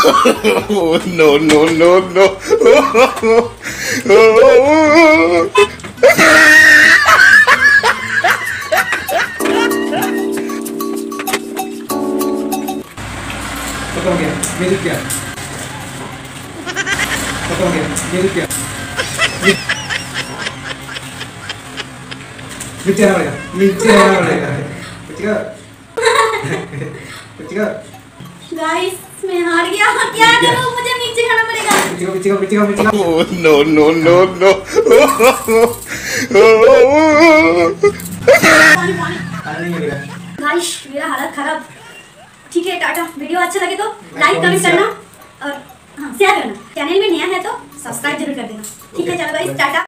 no, no, no, no. खत्म हो गया ये रुक खत्म हो गया ये रुक गया नीचे आना पड़ेगा आना पड़ेगा बच्चिका बच्चिका गाइस मैं हार गया करूँ मुझे नीचे खाना पड़ेगा। no, no, no. पानी पानी खाना नहीं मिलेगा गाइस मेरा हालत खराब। ठीक है टाटा। वीडियो अच्छा लगे तो लाइक कमेंट करना और हाँ शेयर करना। चैनल में नया है तो सब्सक्राइब ज़रूर कर देना। ठीक है चलो गाइस टाटा।